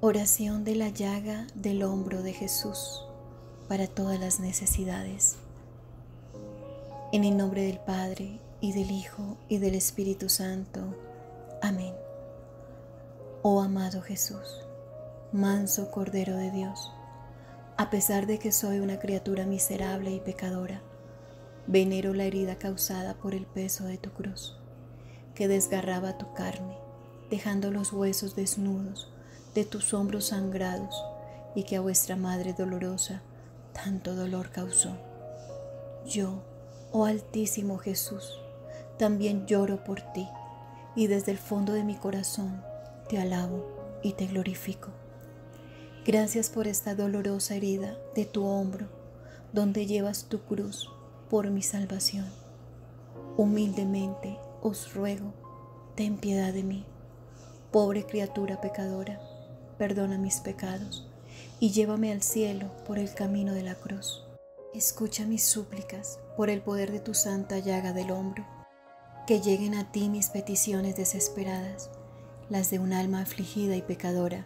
Oración de la llaga del hombro de Jesús para todas las necesidades. En el nombre del Padre, y del Hijo, y del Espíritu Santo. Amén. Oh amado Jesús, manso Cordero de Dios, a pesar de que soy una criatura miserable y pecadora, venero la herida causada por el peso de tu cruz, que desgarraba tu carne, dejando los huesos desnudos de tus hombros sangrados, y que a vuestra Madre dolorosa tanto dolor causó. Yo, oh Altísimo Jesús, también lloro por ti, y desde el fondo de mi corazón te alabo y te glorifico. Gracias por esta dolorosa herida de tu hombro, donde llevas tu cruz por mi salvación. Humildemente os ruego, ten piedad de mí. Pobre criatura pecadora, perdona mis pecados y llévame al cielo por el camino de la cruz. Escucha mis súplicas por el poder de tu santa llaga del hombro. Que lleguen a ti mis peticiones desesperadas, las de un alma afligida y pecadora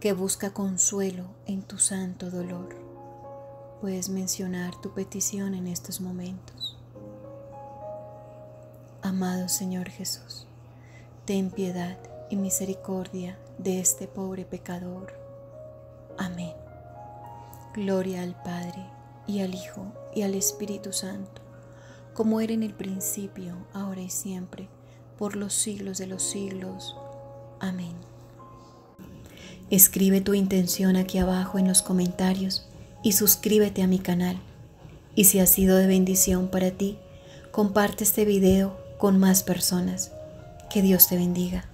que busca consuelo en tu santo dolor. Puedes mencionar tu petición en estos momentos. Amado Señor Jesús, ten piedad y misericordia de este pobre pecador Amén. Gloria al Padre, y al Hijo, y al Espíritu Santo, como era en el principio, ahora y siempre, por los siglos de los siglos. Amén. Escribe tu intención aquí abajo en los comentarios y suscríbete a mi canal. Y si ha sido de bendición para ti, comparte este video con más personas. Que Dios te bendiga.